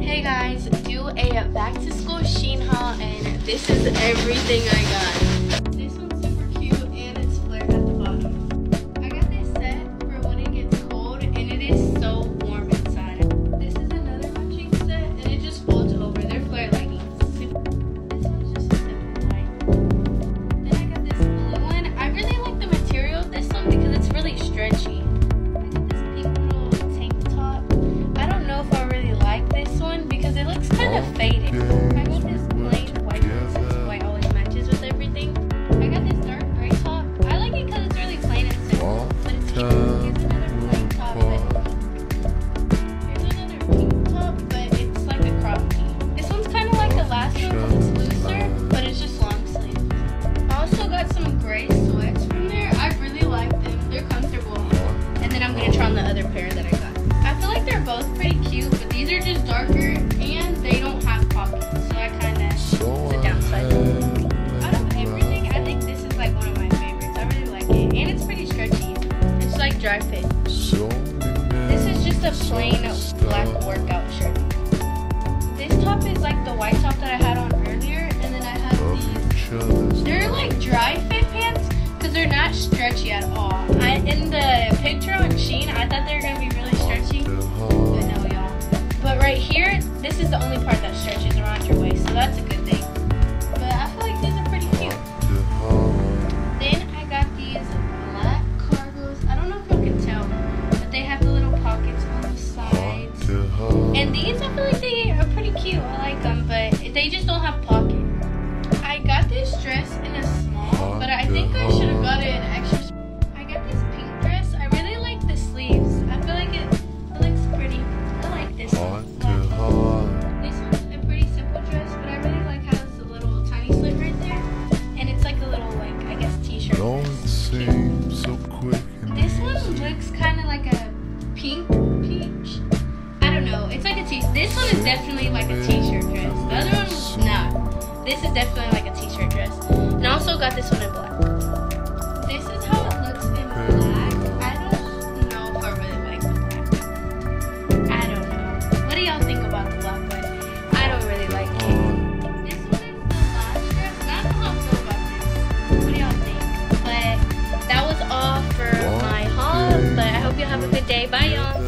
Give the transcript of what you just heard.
Hey guys, do a back to school Shein haul and this is everything I got. Gonna try on the other pair that I got. I feel like they're both pretty cute, dry fit. This is just a plain black workout shirt. This top is like the white top that I had on earlier, and then I have these. They're like dry fit pants because they're not stretchy at all. I, in the picture on Shein, I thought they were gonna be really stretchy, but no, y'all. But right here, this is the only part that stretches And these, I feel like they are pretty cute. I like them, but they just don't have pockets. I got this dress in a small, but I think I should have got it in extra. small. I got this pink dress. I really like the sleeves. I feel like it, it looks pretty. I like this one. This one's a pretty simple dress, but I really like how it's a little tiny slit right there, and it's like a little like I guess t-shirt. Don't seem so quick. This one looks kind of like a pink this one is definitely like a t-shirt dress. The other one nah. not. This is definitely like a t-shirt dress. And I also got this one in black. This is how it looks in black. I don't know if I really like the black. I don't know. What do y'all think about the black one? I don't really like it. Uh, this one is the last dress. I don't know how I feel about this. What do y'all think? But that was all for my haul. But I hope you have a good day. Bye, y'all.